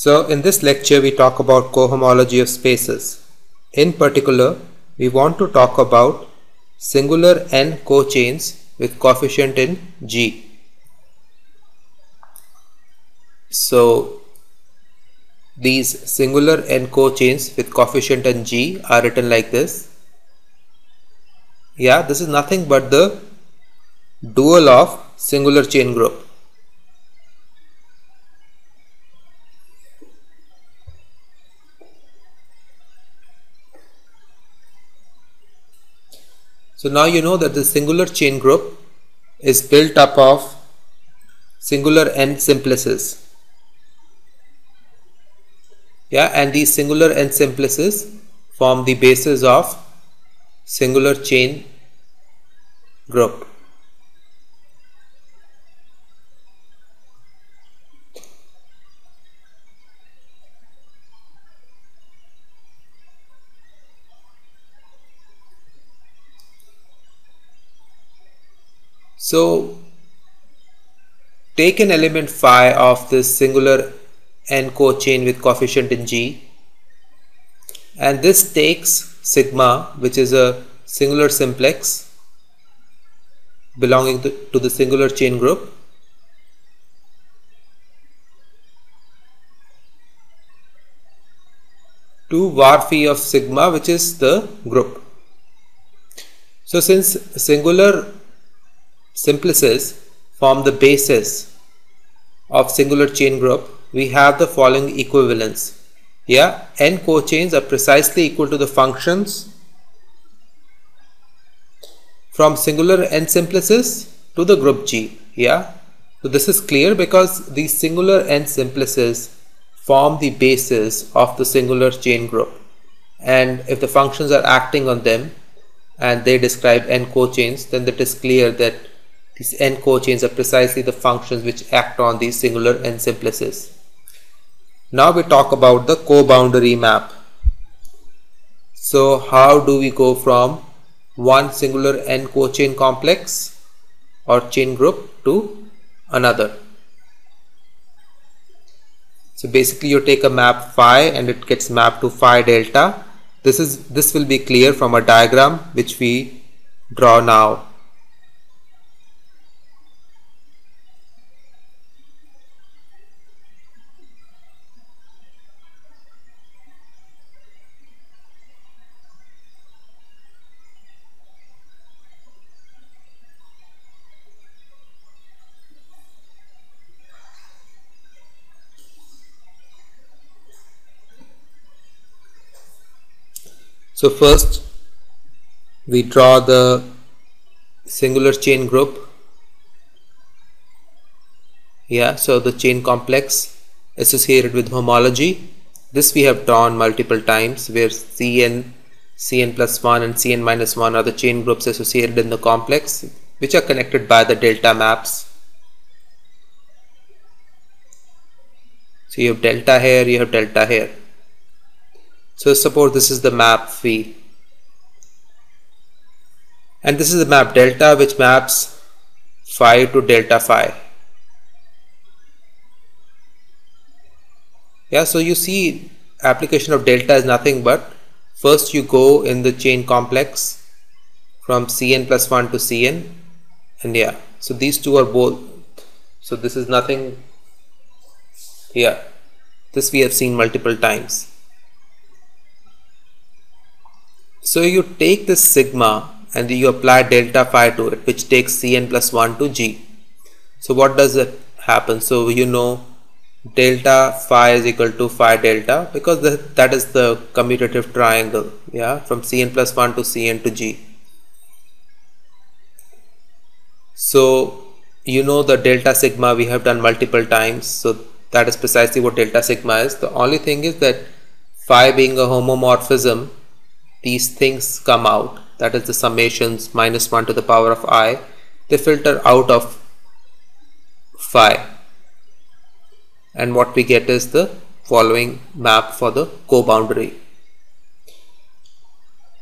So in this lecture we talk about cohomology of spaces. In particular we want to talk about singular n cochains with coefficient in G. So these singular n cochains with coefficient in G are written like this. Yeah, this is nothing but the dual of singular chain group. So now you know that the singular chain group is built up of singular n simplices. Yeah, and these singular n simplices form the basis of singular chain group. So take an element phi of this singular n cochain with coefficient in G and this takes sigma which is a singular simplex belonging to, to the singular chain group to var phi of sigma which is the group. So since singular simplices form the basis of singular chain group, we have the following equivalence. Yeah, n cochains are precisely equal to the functions from singular n simplices to the group G. Yeah, so this is clear because these singular n simplices form the basis of the singular chain group and if the functions are acting on them and they describe n cochains then it is clear that these n cochains are precisely the functions which act on these singular n simplices. Now we talk about the co-boundary map. So how do we go from one singular n cochain complex or chain group to another? So basically you take a map phi and it gets mapped to phi delta. This is this will be clear from a diagram which we draw now. So first we draw the singular chain group. Yeah, so the chain complex associated with homology. This we have drawn multiple times where Cn, Cn plus 1 and Cn minus 1 are the chain groups associated in the complex which are connected by the delta maps. So you have delta here, you have delta here. So suppose this is the map phi and this is the map delta which maps phi to delta phi. Yeah, so you see application of delta is nothing but first you go in the chain complex from Cn plus 1 to Cn and yeah, so these two are both, so this is nothing, yeah, this we have seen multiple times. So you take this sigma and you apply delta phi to it which takes Cn plus 1 to G. So what does it happen? So you know delta phi is equal to phi delta because the, that is the commutative triangle yeah from Cn plus 1 to Cn to G. So you know the delta sigma we have done multiple times so that is precisely what delta sigma is. The only thing is that phi being a homomorphism these things come out. That is the summations minus 1 to the power of i. They filter out of phi. And what we get is the following map for the co-boundary.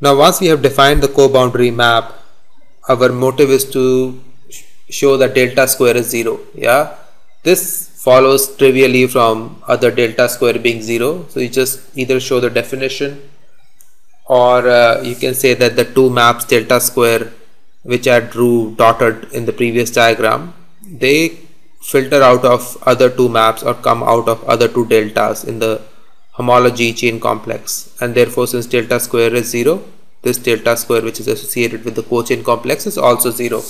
Now once we have defined the co-boundary map our motive is to show that delta square is 0 yeah? This follows trivially from other delta square being 0 so you just either show the definition or uh, you can say that the two maps delta square which I drew dotted in the previous diagram they filter out of other two maps or come out of other two deltas in the homology chain complex and therefore since delta square is 0 this delta square which is associated with the cochain complex is also 0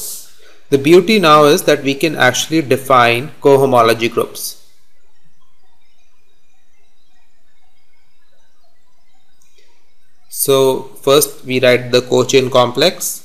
the beauty now is that we can actually define cohomology groups. So first we write the cochain complex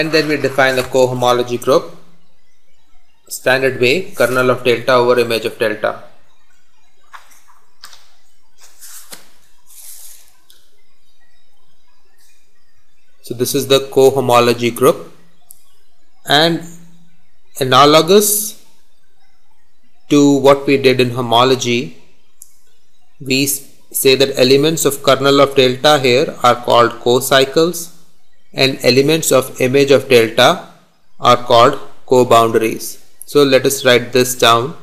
and then we define the cohomology group. Standard way kernel of delta over image of delta. So this is the cohomology group. And analogous to what we did in homology we say that elements of kernel of delta here are called cocycles and elements of image of delta are called co-boundaries. So let us write this down.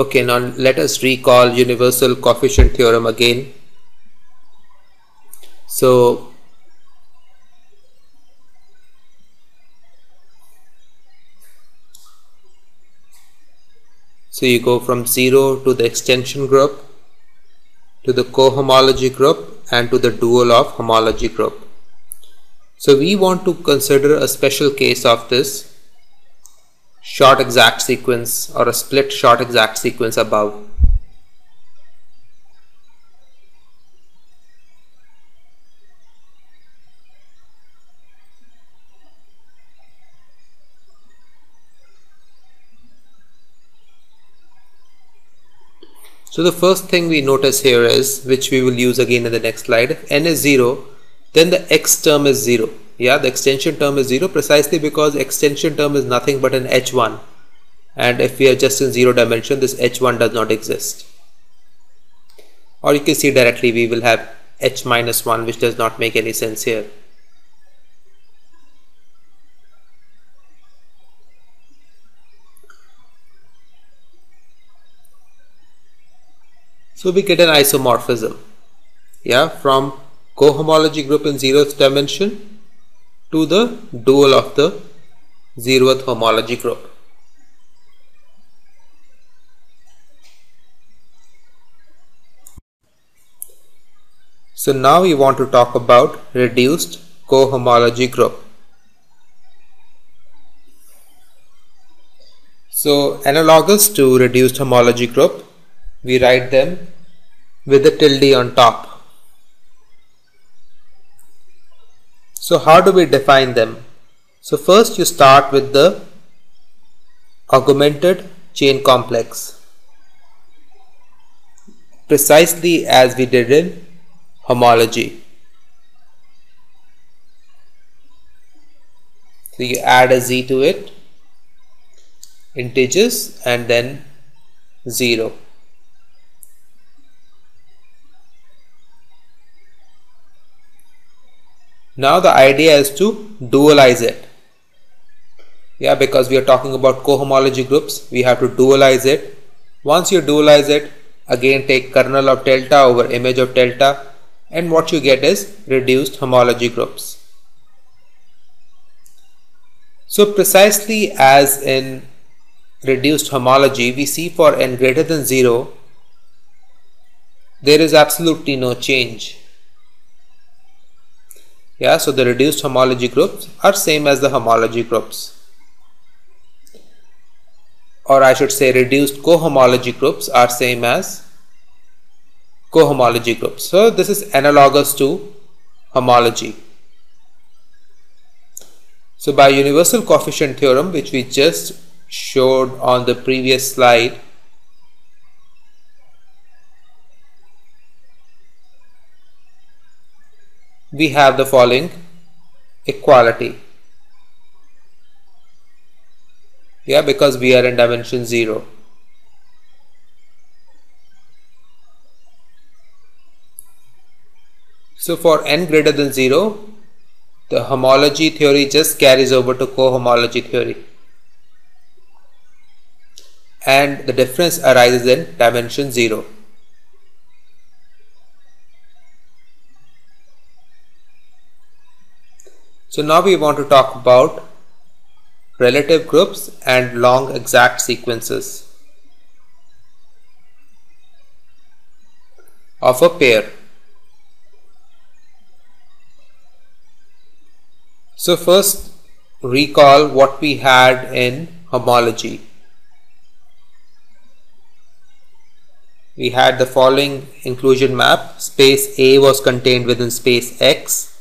Okay, now let us recall universal coefficient theorem again. So, so you go from 0 to the extension group, to the cohomology group and to the dual of homology group. So we want to consider a special case of this short exact sequence or a split short exact sequence above. So the first thing we notice here is, which we will use again in the next slide, if n is 0, then the Ext term is 0 yeah the extension term is 0 precisely because extension term is nothing but an h1 and if we are just in 0 dimension this h1 does not exist. Or you can see directly we will have h minus 1 which does not make any sense here. So we get an isomorphism. Yeah from cohomology group in zeroth dimension to the dual of the zeroth homology group. So now we want to talk about reduced cohomology group. So analogous to reduced homology group, we write them with a tilde on top. So how do we define them? So first you start with the augmented chain complex precisely as we did in homology. So you add a z to it, integers and then 0. Now the idea is to dualize it. Yeah, because we are talking about cohomology groups, we have to dualize it. Once you dualize it, again take kernel of delta over image of delta and what you get is reduced homology groups. So precisely as in reduced homology we see for n greater than 0 there is absolutely no change. Yeah, so the reduced homology groups are same as the homology groups or I should say reduced cohomology groups are same as cohomology groups. So this is analogous to homology. So by universal coefficient theorem which we just showed on the previous slide we have the following equality. Yeah because we are in dimension 0 so for n greater than 0 the homology theory just carries over to cohomology theory. And the difference arises in dimension 0 so now we want to talk about relative groups and long exact sequences of a pair. So first recall what we had in homology. We had the following inclusion map space A was contained within space X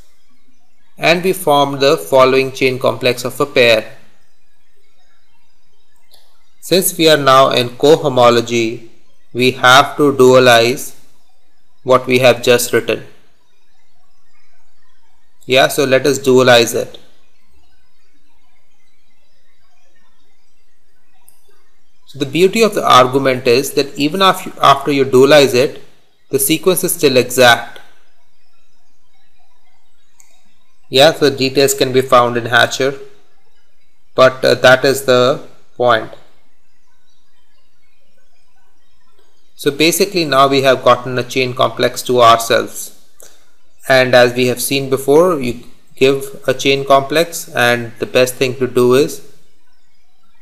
and we formed the following chain complex of a pair since we are now in cohomology, we have to dualize what we have just written. Yeah, so let us dualize it. So the beauty of the argument is that even after, after you dualize it, the sequence is still exact. Yeah, so the details can be found in Hatcher, but uh, that is the point. So basically now we have gotten a chain complex to ourselves and as we have seen before you give a chain complex and the best thing to do is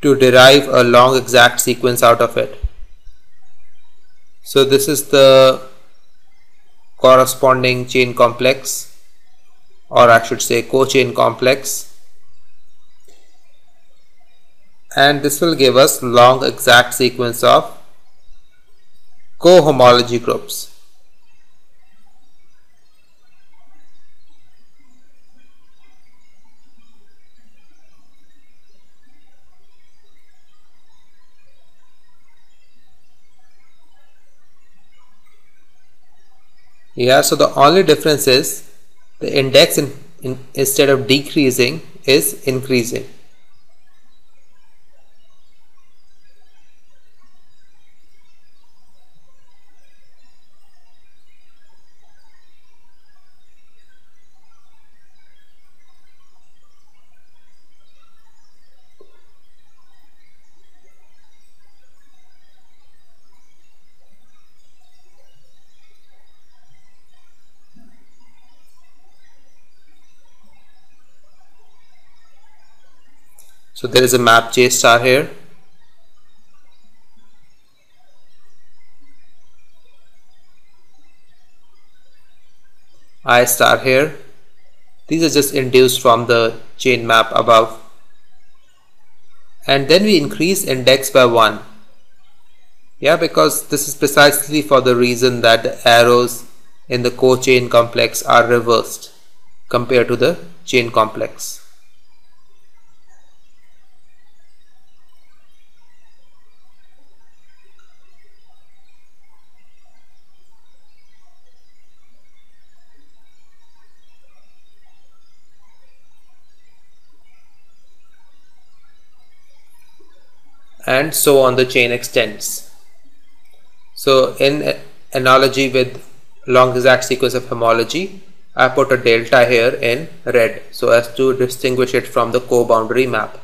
to derive a long exact sequence out of it. So this is the corresponding chain complex or I should say co-chain complex and this will give us long exact sequence of cohomology groups. Yeah, so the only difference is the index in, in, instead of decreasing is increasing. So there is a map J star here. I star here. These are just induced from the chain map above. And then we increase index by 1. Yeah, because this is precisely for the reason that the arrows in the co-chain complex are reversed compared to the chain complex. And so on the chain extends. So in analogy with long exact sequence of homology, I put a delta here in red so as to distinguish it from the co-boundary map.